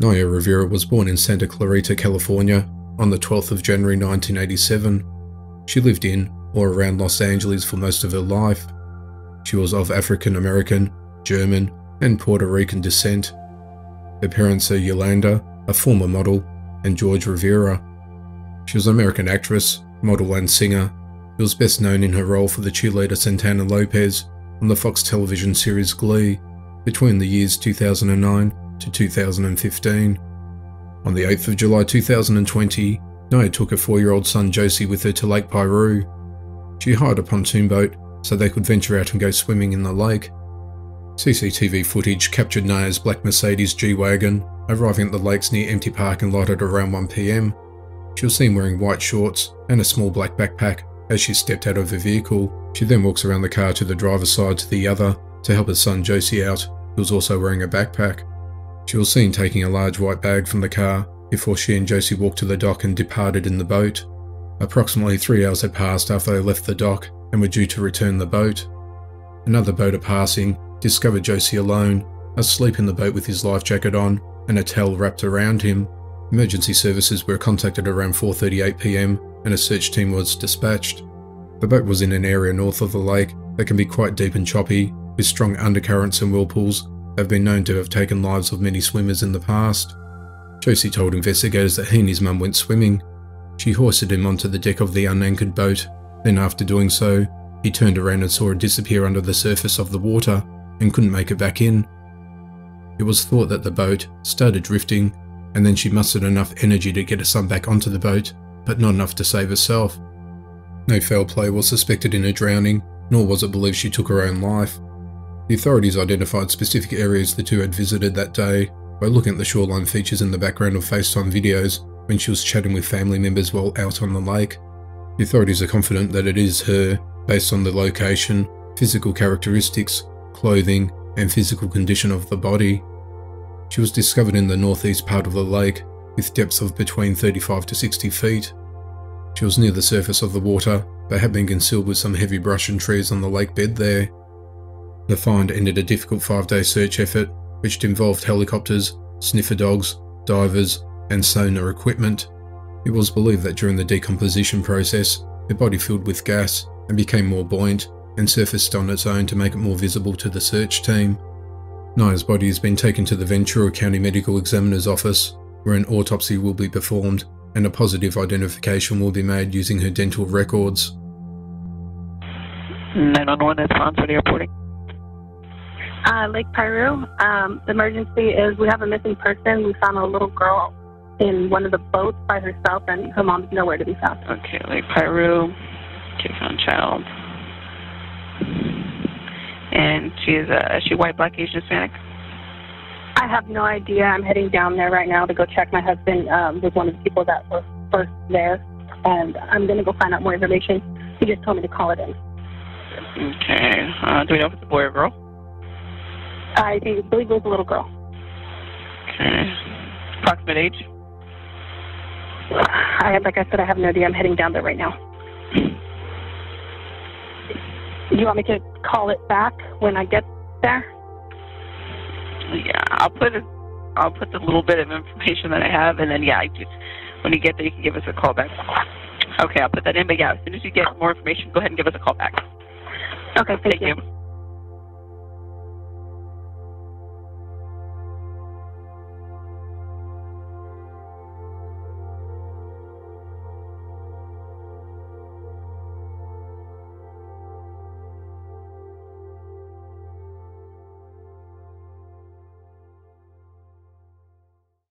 Naya Rivera was born in Santa Clarita, California on the 12th of January 1987. She lived in or around Los Angeles for most of her life. She was of African American, German, and Puerto Rican descent. Her parents are Yolanda, a former model, and George Rivera. She was an American actress, model, and singer. She was best known in her role for the cheerleader Santana Lopez on the Fox television series Glee between the years 2009 to 2015. On the 8th of July 2020, Naya took her four-year-old son Josey with her to Lake Piru. She hired a pontoon boat so they could venture out and go swimming in the lake. CCTV footage captured Naya's black Mercedes G-Wagon arriving at the lake's near empty parking lot at around 1pm. She was seen wearing white shorts and a small black backpack as she stepped out of the vehicle. She then walks around the car to the driver's side to the other to help her son Josey out, who was also wearing a backpack. She was seen taking a large white bag from the car before she and Josey walked to the dock and departed in the boat. Approximately three hours had passed after they left the dock and were due to return the boat. Another boater passing discovered Josey alone, asleep in the boat with his life jacket on and a towel wrapped around him. Emergency services were contacted around 4.38pm and a search team was dispatched. The boat was in an area north of the lake that can be quite deep and choppy, with strong undercurrents and whirlpools have been known to have taken lives of many swimmers in the past. Josey told investigators that he and his mum went swimming. She hoisted him onto the deck of the unanchored boat, then after doing so, he turned around and saw her disappear under the surface of the water and couldn't make it back in. It was thought that the boat started drifting, and then she mustered enough energy to get her son back onto the boat, but not enough to save herself. No foul play was suspected in her drowning, nor was it believed she took her own life. The authorities identified specific areas the two had visited that day by looking at the shoreline features in the background of FaceTime videos when she was chatting with family members while out on the lake. The authorities are confident that it is her based on the location, physical characteristics, clothing, and physical condition of the body. She was discovered in the northeast part of the lake, with depths of between 35 to 60 feet. She was near the surface of the water, but had been concealed with some heavy brush and trees on the lake bed there. The find ended a difficult five-day search effort, which involved helicopters, sniffer dogs, divers, and sonar equipment. It was believed that during the decomposition process, the body filled with gas and became more buoyant and surfaced on its own to make it more visible to the search team. Naya's body has been taken to the Ventura County Medical Examiner's office, where an autopsy will be performed and a positive identification will be made using her dental records. 911 is on for the reporting. Uh, Lake Piru. Um, the emergency is we have a missing person. We found a little girl in one of the boats by herself, and her mom's nowhere to be found. Okay, Lake Piru, kid found child. And she's uh, is she white, black, Asian, Hispanic? I have no idea. I'm heading down there right now to go check. My husband um, was one of the people that was first there, and I'm going to go find out more information. He just told me to call it in. Okay. Uh, do we know if it's a boy or girl? I think, believe it was a little girl. Okay. Approximate age? I have like I said, I have no idea. I'm heading down there right now. You want me to call it back when I get there? Yeah, I'll put it. I'll put the little bit of information that I have, and then yeah, I just when you get there, you can give us a call back. Okay, I'll put that in. But yeah, as soon as you get more information, go ahead and give us a call back. Okay, thank, Thank you. you.